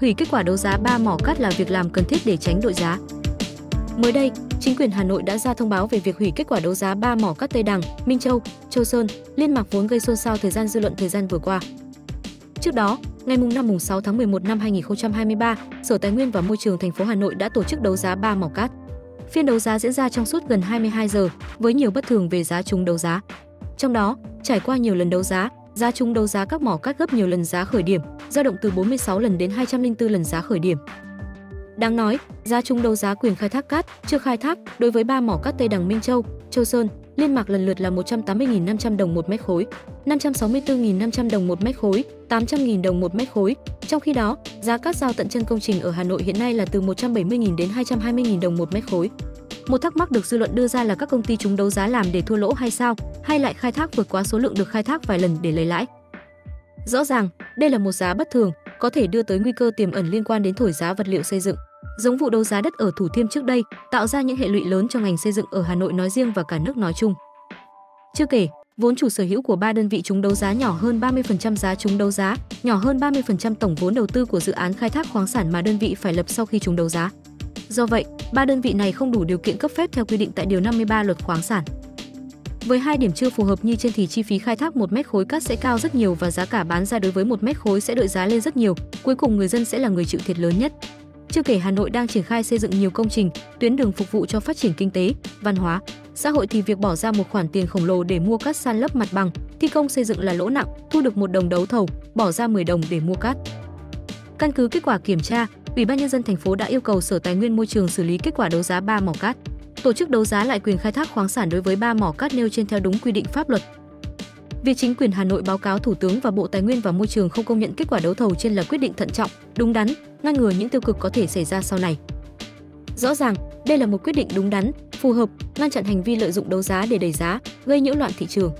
hủy kết quả đấu giá 3 mỏ cát là việc làm cần thiết để tránh đội giá. Mới đây, chính quyền Hà Nội đã ra thông báo về việc hủy kết quả đấu giá 3 mỏ cát Tây Đằng, Minh Châu, Châu Sơn, liên mạc vốn gây xôn xao thời gian dư luận thời gian vừa qua. Trước đó, ngày mùng 5 mùng 6 tháng 11 năm 2023, Sở Tài nguyên và Môi trường thành phố Hà Nội đã tổ chức đấu giá 3 mỏ cát. Phiên đấu giá diễn ra trong suốt gần 22 giờ với nhiều bất thường về giá trúng đấu giá. Trong đó, trải qua nhiều lần đấu giá, giá trúng đấu giá các mỏ cát gấp nhiều lần giá khởi điểm, dao động từ 46 lần đến 204 lần giá khởi điểm. Đáng nói, giá chung đấu giá quyền khai thác cát chưa khai thác đối với ba mỏ cát Tây Đằng Minh Châu, Châu Sơn, Liên Mạc lần lượt là 180.500 đồng một mét khối, 564.500 đồng một mét khối, 800.000 đồng một mét khối. Trong khi đó, giá cát giao tận chân công trình ở Hà Nội hiện nay là từ 170.000 đến 220.000 đồng một mét khối. Một thắc mắc được dư luận đưa ra là các công ty chúng đấu giá làm để thua lỗ hay sao, hay lại khai thác vượt quá số lượng được khai thác vài lần để lấy lãi. Rõ ràng, đây là một giá bất thường, có thể đưa tới nguy cơ tiềm ẩn liên quan đến thổi giá vật liệu xây dựng. Giống vụ đấu giá đất ở Thủ Thiêm trước đây, tạo ra những hệ lụy lớn cho ngành xây dựng ở Hà Nội nói riêng và cả nước nói chung. Chưa kể, vốn chủ sở hữu của ba đơn vị chúng đấu giá nhỏ hơn 30% giá chúng đấu giá, nhỏ hơn 30% tổng vốn đầu tư của dự án khai thác khoáng sản mà đơn vị phải lập sau khi chúng đấu giá. Do vậy, ba đơn vị này không đủ điều kiện cấp phép theo quy định tại điều 53 Luật khoáng sản. Với hai điểm chưa phù hợp như trên thì chi phí khai thác một mét khối cát sẽ cao rất nhiều và giá cả bán ra đối với một mét khối sẽ đội giá lên rất nhiều, cuối cùng người dân sẽ là người chịu thiệt lớn nhất. Chưa kể Hà Nội đang triển khai xây dựng nhiều công trình, tuyến đường phục vụ cho phát triển kinh tế, văn hóa, xã hội thì việc bỏ ra một khoản tiền khổng lồ để mua cát san lấp mặt bằng, thi công xây dựng là lỗ nặng, thu được một đồng đấu thầu, bỏ ra 10 đồng để mua cát. Căn cứ kết quả kiểm tra, Ủy ban nhân dân thành phố đã yêu cầu Sở Tài nguyên Môi trường xử lý kết quả đấu giá 3 mỏ cát, tổ chức đấu giá lại quyền khai thác khoáng sản đối với 3 mỏ cát nêu trên theo đúng quy định pháp luật. Việc chính quyền Hà Nội báo cáo Thủ tướng và Bộ Tài nguyên và Môi trường không công nhận kết quả đấu thầu trên là quyết định thận trọng, đúng đắn, ngăn ngừa những tiêu cực có thể xảy ra sau này. Rõ ràng, đây là một quyết định đúng đắn, phù hợp, ngăn chặn hành vi lợi dụng đấu giá để đẩy giá, gây nhiễu loạn thị trường.